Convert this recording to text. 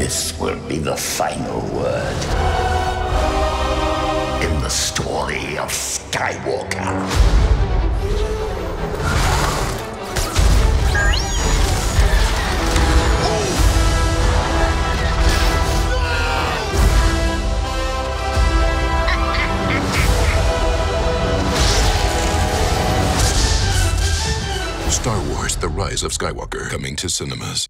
this will be the final word in the story of Skywalker. Star Wars The Rise of Skywalker coming to cinemas.